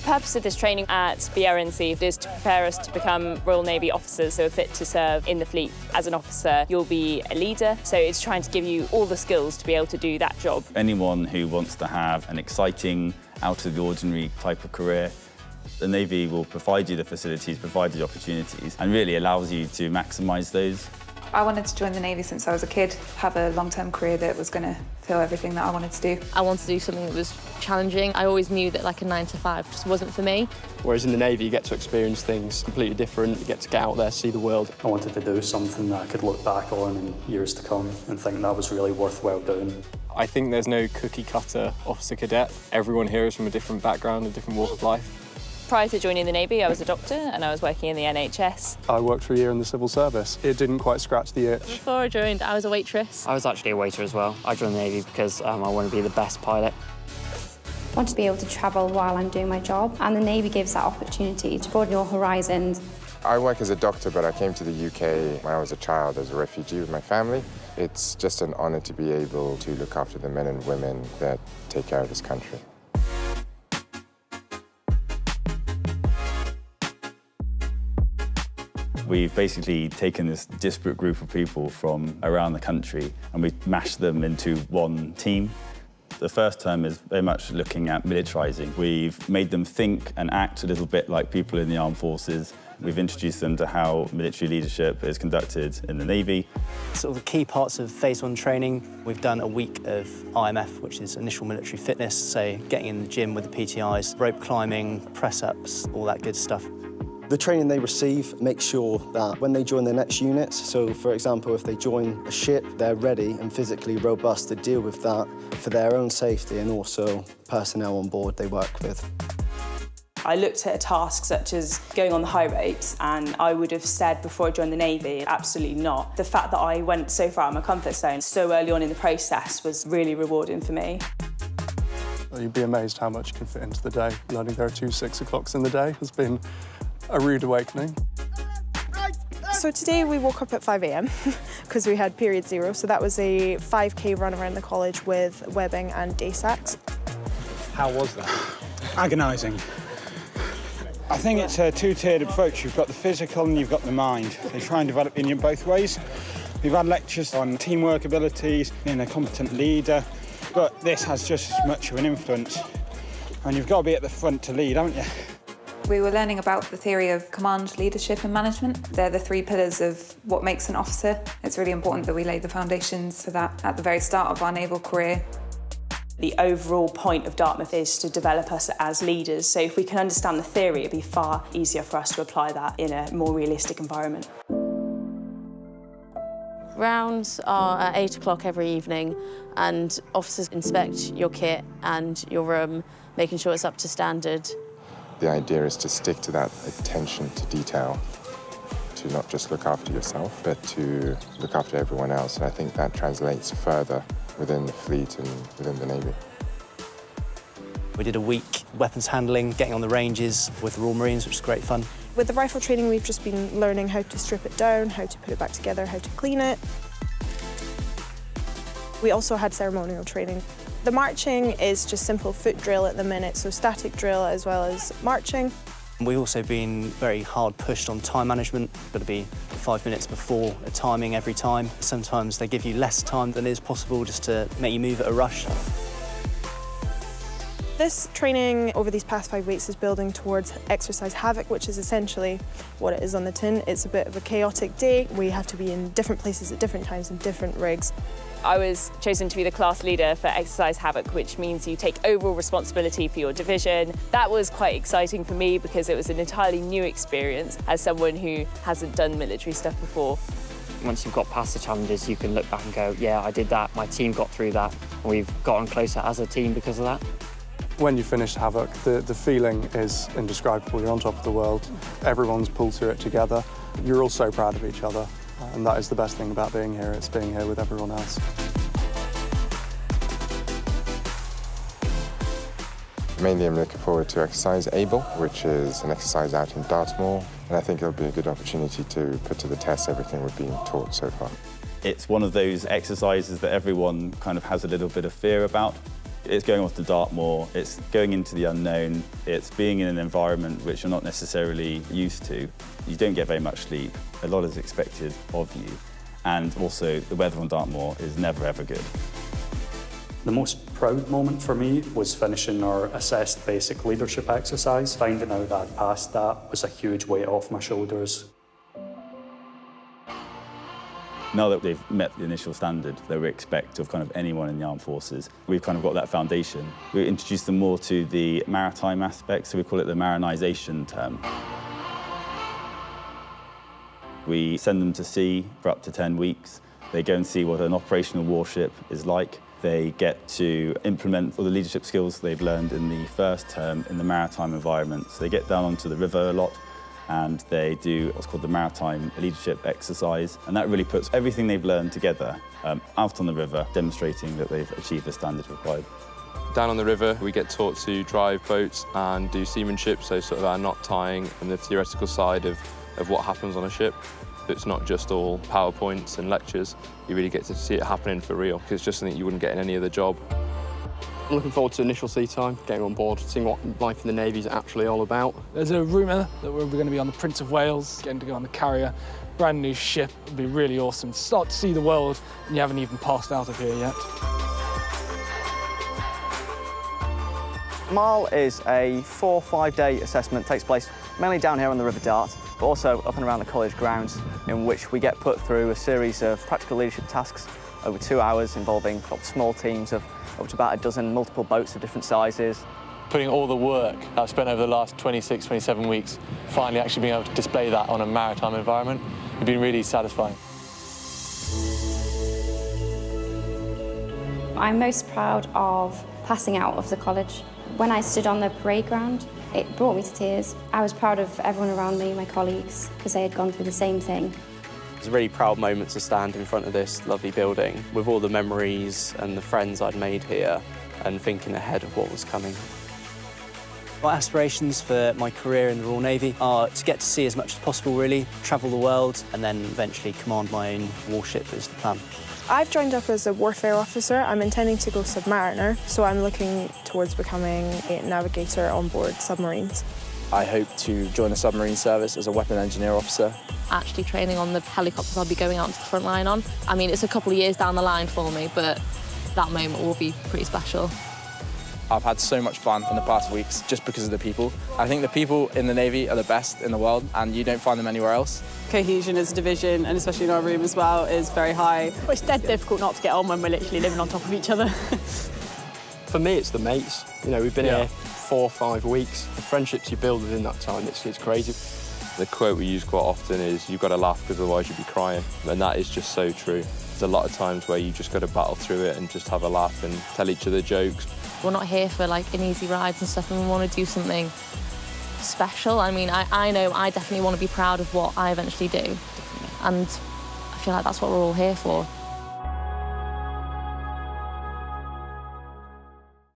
purpose of this training at BRNC is to prepare us to become Royal Navy officers who are fit to serve in the fleet. As an officer, you'll be a leader, so it's trying to give you all the skills to be able to do that job. Anyone who wants to have an exciting, out of the ordinary type of career, the Navy will provide you the facilities, provide you the opportunities, and really allows you to maximise those. I wanted to join the Navy since I was a kid, have a long-term career that was going to fill everything that I wanted to do. I wanted to do something that was challenging. I always knew that like a nine to five just wasn't for me. Whereas in the Navy, you get to experience things completely different. You get to get out there, see the world. I wanted to do something that I could look back on in years to come and think that was really worthwhile doing. I think there's no cookie cutter officer cadet. Everyone here is from a different background, a different walk of life. Prior to joining the Navy, I was a doctor and I was working in the NHS. I worked for a year in the civil service. It didn't quite scratch the itch. Before I joined, I was a waitress. I was actually a waiter as well. I joined the Navy because um, I want to be the best pilot. I want to be able to travel while I'm doing my job, and the Navy gives that opportunity to broaden your horizons. I work as a doctor, but I came to the UK when I was a child as a refugee with my family. It's just an honour to be able to look after the men and women that take care of this country. We've basically taken this disparate group of people from around the country and we've mashed them into one team. The first term is very much looking at militarising. We've made them think and act a little bit like people in the armed forces. We've introduced them to how military leadership is conducted in the Navy. Sort of the key parts of phase one training, we've done a week of IMF, which is initial military fitness, so getting in the gym with the PTIs, rope climbing, press-ups, all that good stuff. The training they receive makes sure that when they join their next units, so for example, if they join a ship, they're ready and physically robust to deal with that for their own safety and also personnel on board they work with. I looked at a task such as going on the high rates and I would have said before I joined the Navy, absolutely not. The fact that I went so far out of my comfort zone so early on in the process was really rewarding for me. You'd be amazed how much you can fit into the day. Learning there are two six o'clocks in the day has been a rude awakening. So today we woke up at 5 a.m. because we had period zero. So that was a 5k run around the college with webbing and day sacks. How was that? Agonising. I think it's a two-tiered approach. You've got the physical and you've got the mind. They try and develop in you both ways. We've had lectures on teamwork abilities, being a competent leader, but this has just as much of an influence. And you've got to be at the front to lead, haven't you? We were learning about the theory of command, leadership and management. They're the three pillars of what makes an officer. It's really important that we lay the foundations for that at the very start of our naval career. The overall point of Dartmouth is to develop us as leaders, so if we can understand the theory, it'd be far easier for us to apply that in a more realistic environment. Rounds are at eight o'clock every evening and officers inspect your kit and your room, making sure it's up to standard. The idea is to stick to that attention to detail, to not just look after yourself, but to look after everyone else. And I think that translates further within the fleet and within the Navy. We did a week weapons handling, getting on the ranges with the Royal Marines, which was great fun. With the rifle training, we've just been learning how to strip it down, how to put it back together, how to clean it. We also had ceremonial training. The marching is just simple foot drill at the minute, so static drill as well as marching. We've also been very hard pushed on time management. Got to be five minutes before a timing every time. Sometimes they give you less time than is possible just to make you move at a rush. This training over these past five weeks is building towards Exercise Havoc, which is essentially what it is on the tin. It's a bit of a chaotic day. We have to be in different places at different times in different rigs. I was chosen to be the class leader for Exercise Havoc, which means you take overall responsibility for your division. That was quite exciting for me because it was an entirely new experience as someone who hasn't done military stuff before. Once you've got past the challenges, you can look back and go, yeah, I did that, my team got through that, and we've gotten closer as a team because of that. When you finish Havoc, the, the feeling is indescribable. You're on top of the world. Everyone's pulled through it together. You're all so proud of each other. And that is the best thing about being here. It's being here with everyone else. Mainly I'm looking forward to exercise ABLE, which is an exercise out in Dartmoor. And I think it'll be a good opportunity to put to the test everything we've been taught so far. It's one of those exercises that everyone kind of has a little bit of fear about. It's going off to Dartmoor, it's going into the unknown, it's being in an environment which you're not necessarily used to. You don't get very much sleep, a lot is expected of you, and also the weather on Dartmoor is never ever good. The most proud moment for me was finishing our assessed basic leadership exercise. Finding out that I'd passed that was a huge weight off my shoulders. Now that they've met the initial standard that we expect of kind of anyone in the armed forces, we've kind of got that foundation. We introduce them more to the maritime aspect, so we call it the marinisation term. We send them to sea for up to 10 weeks. They go and see what an operational warship is like. They get to implement all the leadership skills they've learned in the first term in the maritime environment. So they get down onto the river a lot, and they do what's called the Maritime Leadership Exercise. And that really puts everything they've learned together um, out on the river, demonstrating that they've achieved the standard required. Down on the river, we get taught to drive boats and do seamanship, so sort of our knot tying and the theoretical side of, of what happens on a ship. It's not just all PowerPoints and lectures. You really get to see it happening for real, because it's just something you wouldn't get in any other job. I'm looking forward to initial sea time, getting on board, seeing what life in the Navy is actually all about. There's a rumour that we're going to be on the Prince of Wales, getting to go on the carrier. Brand new ship, it'd be really awesome to start to see the world, and you haven't even passed out of here yet. MARL is a four, five day assessment, takes place mainly down here on the River Dart, but also up and around the college grounds, in which we get put through a series of practical leadership tasks over two hours involving small teams of up to about a dozen multiple boats of different sizes. Putting all the work I've spent over the last 26, 27 weeks, finally actually being able to display that on a maritime environment, has been really satisfying. I'm most proud of passing out of the college. When I stood on the parade ground, it brought me to tears. I was proud of everyone around me, my colleagues, because they had gone through the same thing. It's a really proud moment to stand in front of this lovely building with all the memories and the friends I'd made here and thinking ahead of what was coming. My aspirations for my career in the Royal Navy are to get to see as much as possible, really, travel the world, and then eventually command my own warship is the plan. I've joined up as a warfare officer. I'm intending to go submariner, so I'm looking towards becoming a navigator on board submarines. I hope to join the submarine service as a weapon engineer officer. Actually training on the helicopters I'll be going out to the front line on. I mean, it's a couple of years down the line for me, but that moment will be pretty special. I've had so much fun in the past weeks just because of the people. I think the people in the Navy are the best in the world and you don't find them anywhere else. Cohesion as a division, and especially in our room as well, is very high. Well, it's dead difficult not to get on when we're literally living on top of each other. For me, it's the mates. You know, we've been yeah. here four or five weeks. The friendships you build within that time, it's, it's crazy. The quote we use quite often is, you've got to laugh because otherwise you'd be crying. And that is just so true. There's a lot of times where you just got to battle through it and just have a laugh and tell each other jokes. We're not here for like an easy rides and stuff and we want to do something special. I mean, I, I know I definitely want to be proud of what I eventually do. And I feel like that's what we're all here for.